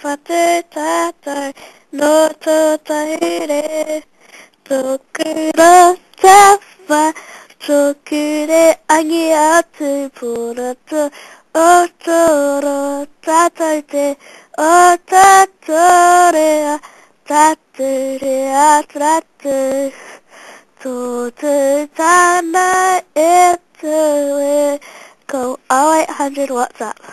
zapatetatar nototaire Tokuro tafa, Tokure agiatu Purato Otoro tataite Otatore Tatere Atrate Tote Tana Italy Go 0800 WhatsApp